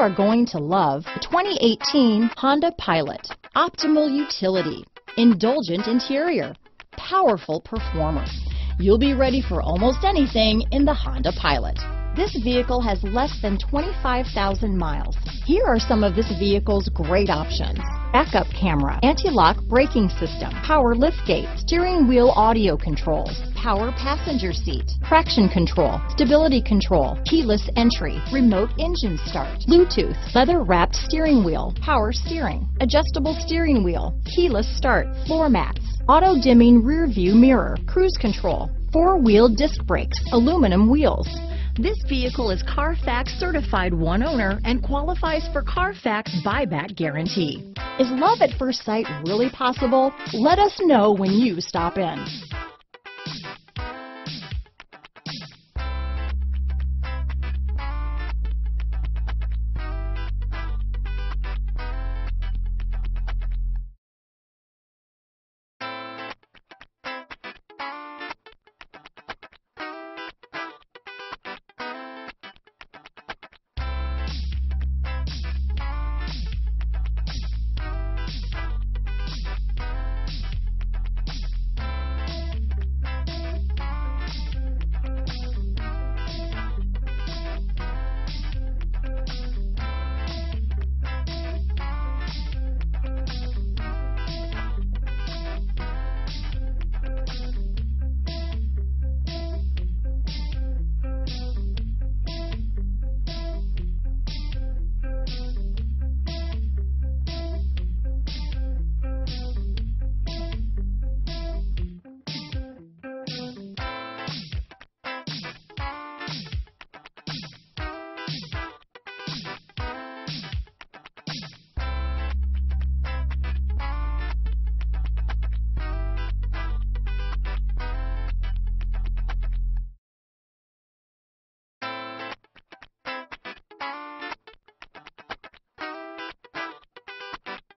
are going to love the 2018 Honda Pilot. Optimal utility, indulgent interior, powerful performer. You'll be ready for almost anything in the Honda Pilot. This vehicle has less than 25,000 miles. Here are some of this vehicle's great options. Backup camera, anti-lock braking system, power liftgate, steering wheel audio controls, power passenger seat, traction control, stability control, keyless entry, remote engine start, Bluetooth, leather wrapped steering wheel, power steering, adjustable steering wheel, keyless start, floor mats, auto dimming rear view mirror, cruise control, four wheel disc brakes, aluminum wheels, this vehicle is Carfax certified one owner and qualifies for Carfax buyback guarantee. Is love at first sight really possible? Let us know when you stop in.